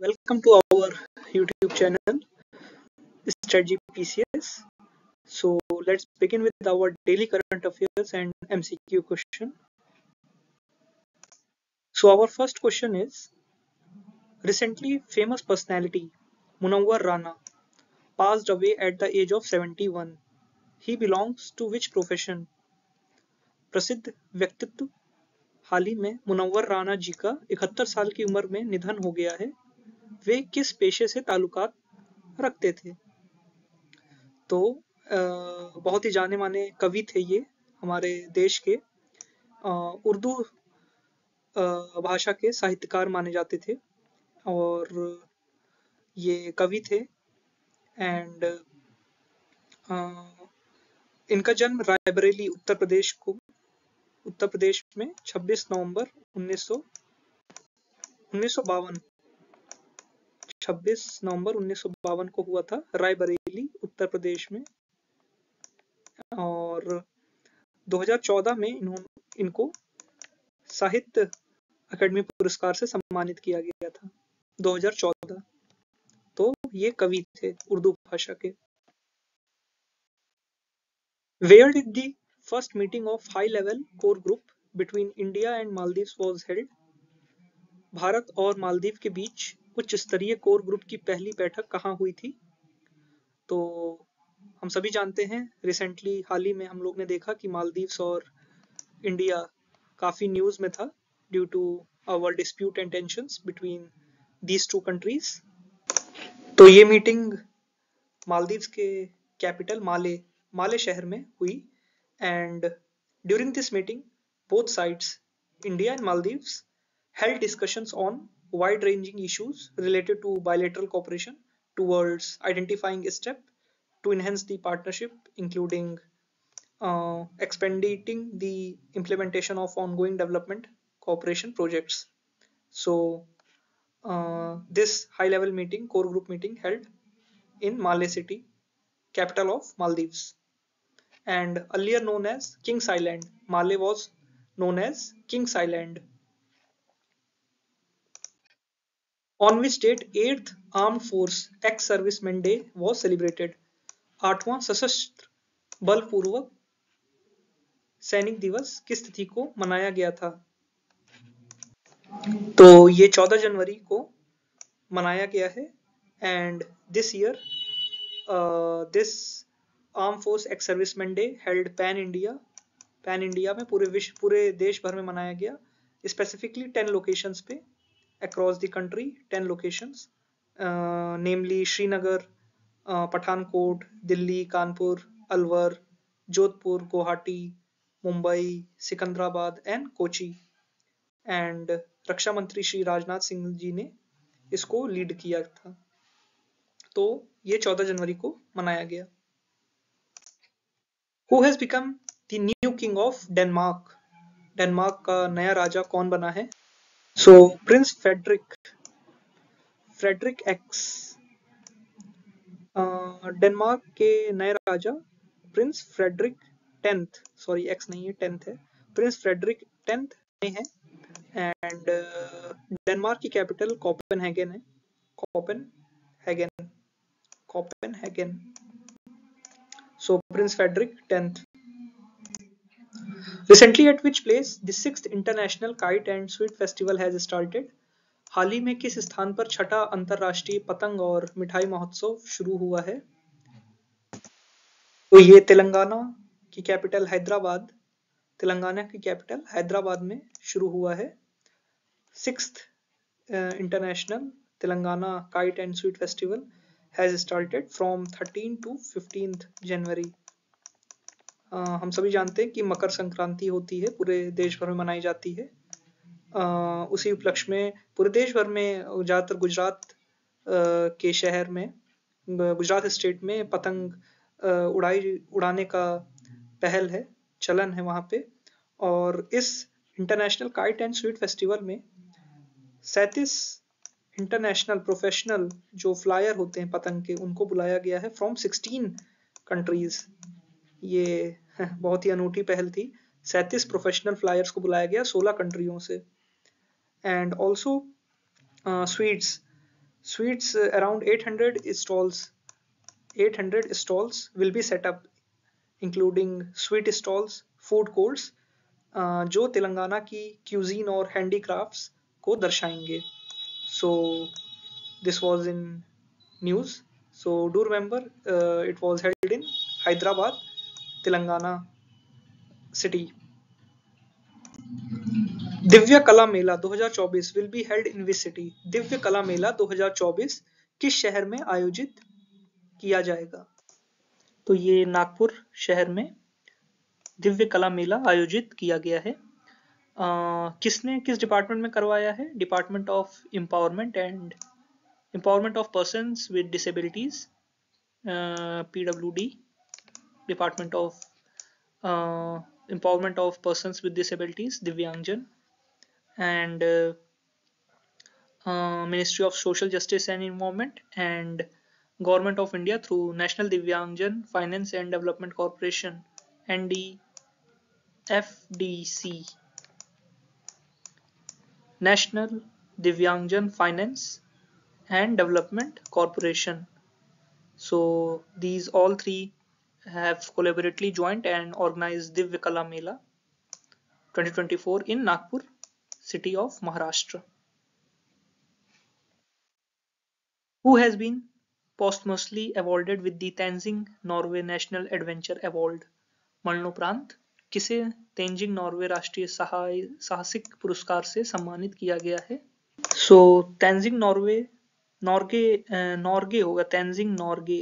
Welcome to our YouTube channel, Strategy PCS. So let's begin with our daily current affairs and MCQ question. So our first question is, recently famous personality Munawwar Rana passed away at the age of 71. He belongs to which profession? प्रसिद्ध व्यक्तित्व हाल ही में मुनव्वर राणा जी का 71 साल की उम्र में निधन हो गया है वे किस पेशे से ताल्लुकात रखते थे? तो बहुत ही जाने माने कवि थे ये हमारे देश के। उर्दू भाषा के साहित्यकार माने जाते थे और ये कवि थे एंड इनका जन्म रायबरेली, उत्तर प्रदेश को, उत्तर प्रदेश में 26 नवंबर उन्नीस सौ, उन्नीस 26 नवंबर उन्नीस सौ बावन को हुआ था, रायबरेली, उत्तर प्रदेश में। और 2014 में इन्होंने इनको साहित्य अकादमी पुरस्कार से सम्मानित किया गया था 2014 तो ये कवि थे उर्दू भाषा के। Where did the first meeting of high level core group between India and Maldives was held Bharat और मालदीव के बीच उच्च स्तरीय कोर ग्रुप की पहली बैठक कहाँ हुई थी? तो हम सभी जानते हैं रिसेंटली हाल ही में हम लोग ने देखा कि मालदीव्स और इंडिया काफ़ी न्यूज़ में था due to our dispute and tension between these two countries तो ये मीटिंग मालदीव्स के कैपिटल माले माले शहर में हुई and during this meeting, both sides, india and maldives held discussions on wide-ranging issues related to bilateral cooperation towards identifying a step to enhance the partnership including uh, expediting the implementation of ongoing development cooperation projects so uh, this high level meeting core group meeting held in Malé city capital of Maldives and earlier known as King's Island. Malé was known as King's Island. On which date 8th Armed Force Ex-Servicemen Day was celebrated. आठवां सशस्त्र बल पूर्वक सैनिक दिवस किस तिथि को मनाया गया था तो ये 14 जनवरी को मनाया गया है and this year this arm force ex serviceman day held pan India pan India में पूरे विश्व, पूरे देश भर में मनाया गया स्पेसिफिकली टेन लोकेशंस पे across the country ten locations namely Srinagar Pathankot Delhi Kanpur Alwar Jodhpur Guwahati Mumbai Secunderabad and Kochi and रक्षा मंत्री श्री राजनाथ सिंह जी ने इसको लीड किया था तो ये 14 जनवरी को मनाया गया। Who has become the new king of Denmark Denmark का नया राजा कौन बना है? So prince Frederick Frederick X Denmark के नए राजा prince Frederick tenth sorry X नहीं है टेंथ है। प्रिंस फ्रेडरिक टेंथ है एंड डेनमार्क की कैपिटल कॉपन हैगन है। Copenhagen Copenhagen So, Prince Frederick 10th. Recently, at which place the sixth international kite and sweet festival has started? हाल ही में किस स्थान पर छठा अंतरराष्ट्रीय पतंग और मिठाई महोत्सव शुरू हुआ है? तो ये तेलंगाना की कैपिटल हैदराबाद, तेलंगाना की कैपिटल हैदराबाद में शुरू हुआ है। Six international Telangana kite and sweet festival has started from 13 to 15th January हम सभी जानते हैं कि मकर संक्रांति होती है, पूरे देश भर में मनाई जाती है। उसी उपलक्ष्य में पूरे देश भर में, ज़्यादातर गुजरात के शहर में गुजरात स्टेट में पतंग उड़ाई, उड़ाने का पहल है, चलन है वहाँ पे। और इस international kite and sweet festival में सैतीस इंटरनेशनल प्रोफेशनल जो फ्लायर होते हैं पतंग के, उनको बुलाया गया है फ्रॉम 16 कंट्रीज़। ये बहुत ही अनूठी पहल थी। 37 प्रोफेशनल फ्लायर्स को बुलाया गया 16 कंट्रियों से। And also sweets sweets around 800 stalls 800 stalls will be set up including sweet stalls food courts जो तेलंगाना की क्यूजीन और हैंडी क्राफ्ट को दर्शाएँगे। So this was in news so do remember it was held in Hyderabad telangana city Divya Kala Mela 2024 will be held in which city Divya Kala Mela 2024 किस शहर में आयोजित किया जाएगा? तो ये नागपुर शहर में दिव्य कला मेला आयोजित किया गया है। आ, किसने किस डिपार्टमेंट में करवाया है? Department of empowerment and empowerment of person with disabilities Department of uh, Empowerment of Persons with Disabilities, Divyangjan, and uh, uh, Ministry of Social Justice and Environment, and Government of India through National Divyangjan Finance and Development Corporation, NDFDC. National Divyangjan Finance and Development Corporation. So these all three have collaboratively joined and organized Divya Kala Mela 2024 in Nagpur city of Maharashtra. Who has been posthumously awarded with the Tenzing Norway National Adventure Award मरणोपरांत किसे Tenzing Norway राष्ट्रीय साहसिक पुरस्कार से सम्मानित किया गया है सो तेंजिंग नॉर्वे नॉर्गे नॉर्गे होगा Tenzing Norgay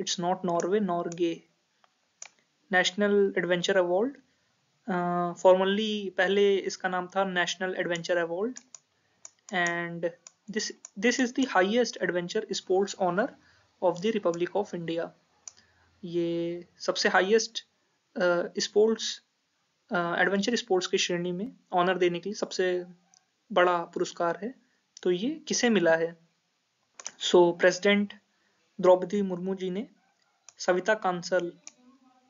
it's not Norway Norgay national adventure award formally पहले इसका नाम था national adventure award and this this is the highest adventure sports honour of the republic of India ये सबसे हाईएस्ट स्पोर्ट्स एडवेंचर स्पोर्ट्स की श्रेणी में honour देने के लिए सबसे बड़ा पुरस्कार है। तो ये किसे मिला है? सो प्रेसिडेंट द्रौपदी मुर्मू जी ने सविता कांसल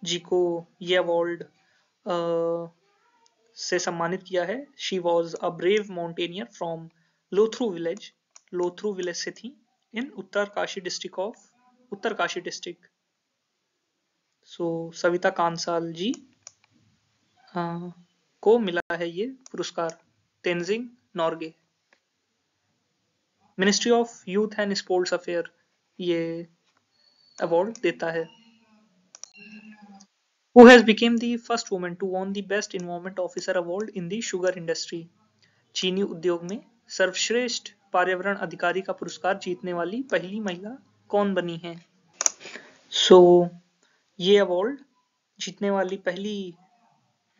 जी को ये अवार्ड से सम्मानित किया है। She was a brave mountaineer from Lothru village Lothru village से थी। In Uttarkashi district of Uttarkashi district so Savita Kansal ji आ, को मिला है ये पुरस्कार। Tenzing Norgay. Ministry of youth and sports affair ये अवार्ड देता है। Who has become the first woman to won the best environment officer award in the sugar industry. चीनी उद्योग में सर्वश्रेष्ठ पर्यावरण अधिकारी का पुरस्कार जीतने वाली पहली महिला कौन बनी है? सो so, ये अवार्ड जीतने वाली पहली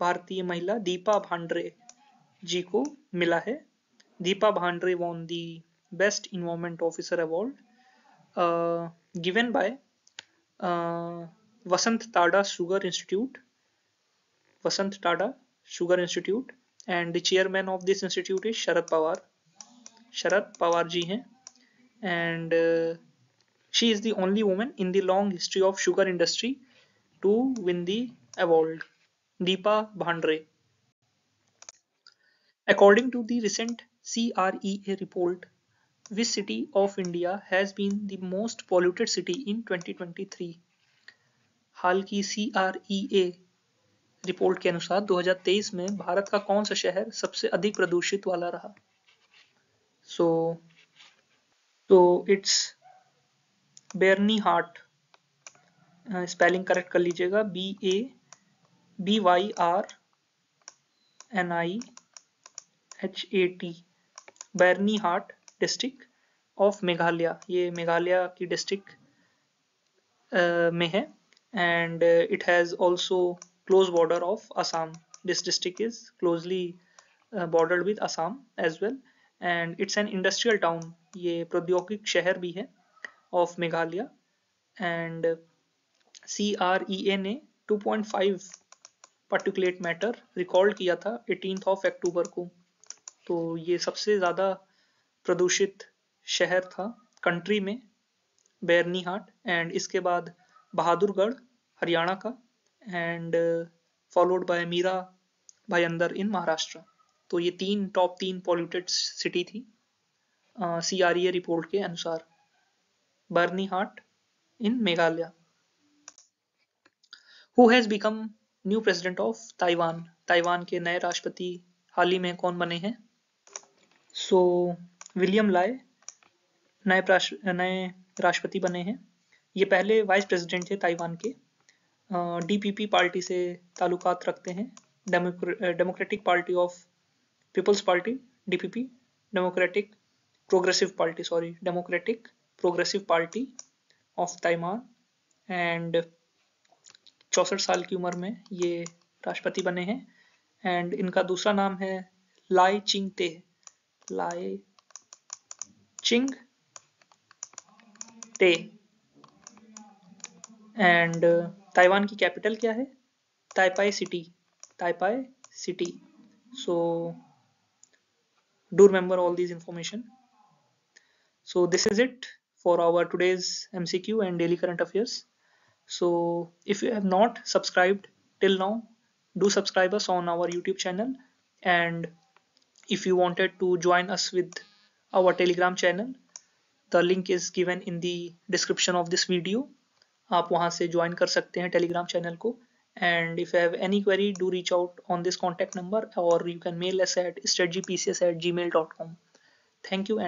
भारतीय महिला दीपा भांड्रे जी को मिला है। Deepa Bhandare won the best environment officer award given by Vasantdada sugar institute, Vasantdada sugar institute and chairman of this institute is Sharad Pawar Sharad Pawar ji हैं and she is the only women in the long history of sugar industry to win the award Deepa Bhandare according to the recent C R E A report which city of India has been the most polluted city in 2023 हाल की C R E A report के अनुसार 2023 में भारत का कौन सा शहर सबसे अधिक प्रदूषित वाला रहा? सो तो it's Byrnihat spelling correct कर लीजिएगा B A B Y R N I H A T Byrnihat district of Meghalaya ये मेघालय की डिस्ट्रिक्ट में है। And uh, it has also close border of Assam. This district is closely uh, bordered with Assam as well and it's an industrial town. ये प्रौद्योगिक शहर भी है of Meghalaya and CREA ने 2.5 पर्टिकुलेट मैटर रिकॉर्ड किया था 18th ऑफ़ अक्टूबर को तो ये सबसे ज़्यादा प्रदूषित शहर था कंट्री में बैरनी हाट एंड इसके बाद बहादुरगढ़, हरियाणा का and followed by Mira Bhayandar इन महाराष्ट्र तो ये तीन टॉप तीन पॉल्यूटेड सिटी थी सी आर रिपोर्ट के अनुसार. Byrnihat in Meghalaya who has become new president of Taiwan Taiwan के नए राष्ट्रपति हाल ही में कौन बने हैं? सो विलियम लाए नए नए राष्ट्रपति बने हैं। ये पहले वाइस प्रेसिडेंट थे ताइवान के। डीपीपी पार्टी से ताल्लुकात रखते हैं। Democratic party of people's party DPP democratic progressive party sorry democratic progressive party of Taiwan and चौसठ साल की उम्र में ये राष्ट्रपति बने हैं। एंड इनका दूसरा नाम है लाई चिंग ते लाई चिंग टे एंड ताइवान की कैपिटल क्या है Taipei city Taipei city so do remember all these information so this is it for our today's mcq and daily current affairs so if you have not subscribed till now do subscribe us on our youtube channel and if you wanted to join us with our telegram channel the link is given in the description of this video आप वहाँ से join कर सकते हैं Telegram channel को। And if have any query do reach out on this contact number और you can mail us at study P C S at G mail dot com thank you